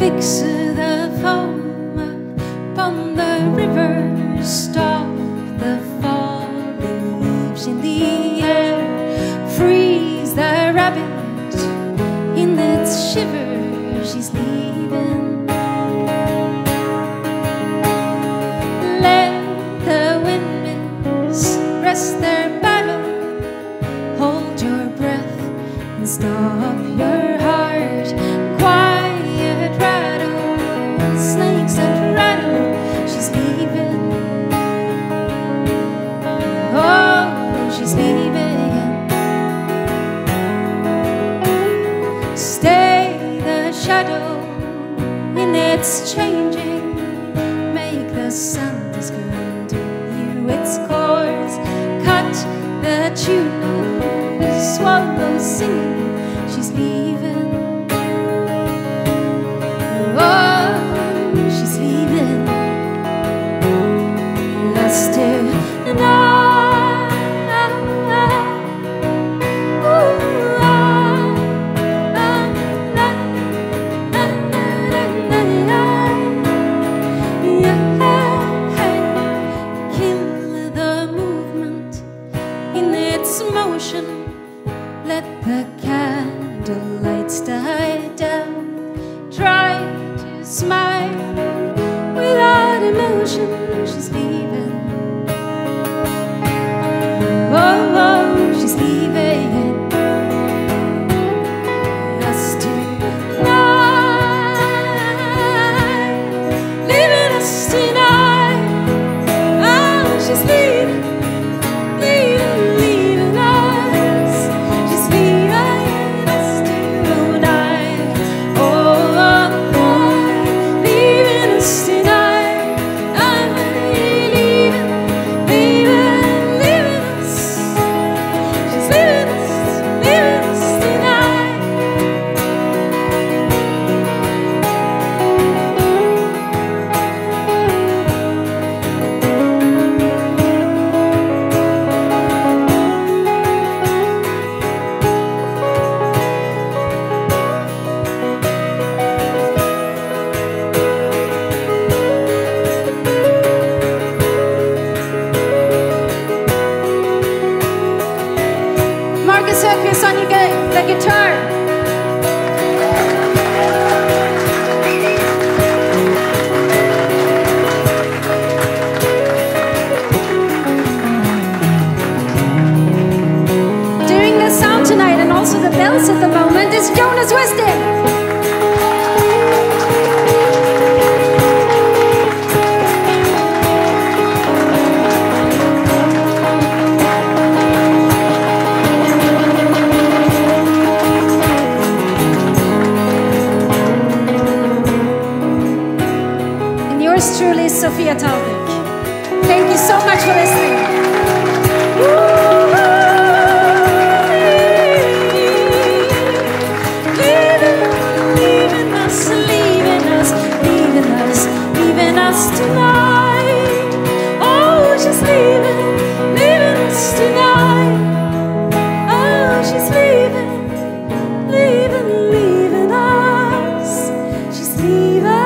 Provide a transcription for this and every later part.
fix the foam upon the river, stop the falling leaves in the air, freeze the rabbit in its shiver. She's leaving. Let the windmills rest their battle. Hold your breath and stop your heart. Stay the shadow in its changing. Make the sun discount in its motion. Let the candlelights die down. Try to smile without emotion. Marcus Högqvist on the guitar. Doing the sound tonight and also the bells at the moment is Jonas Weston. Thank you so much for listening. Leaving, leaving us, leaving us, leaving us, tonight. Oh, she's leaving leaving us she's leaving,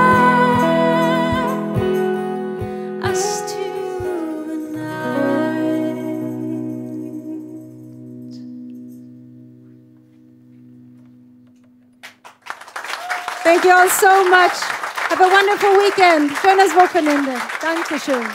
Thank you all so much. Have a wonderful weekend. Schönes Wochenende. Dankeschön.